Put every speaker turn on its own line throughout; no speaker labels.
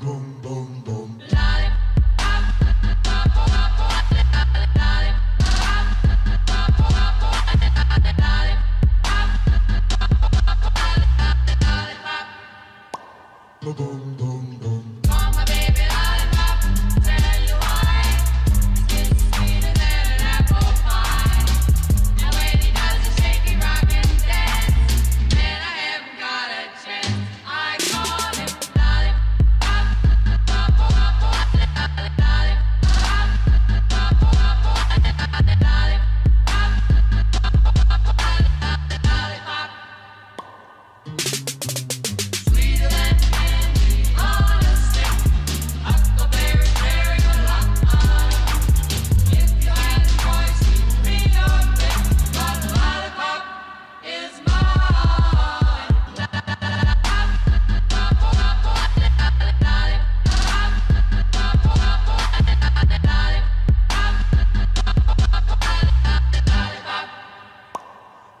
boom, boom.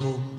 Oh.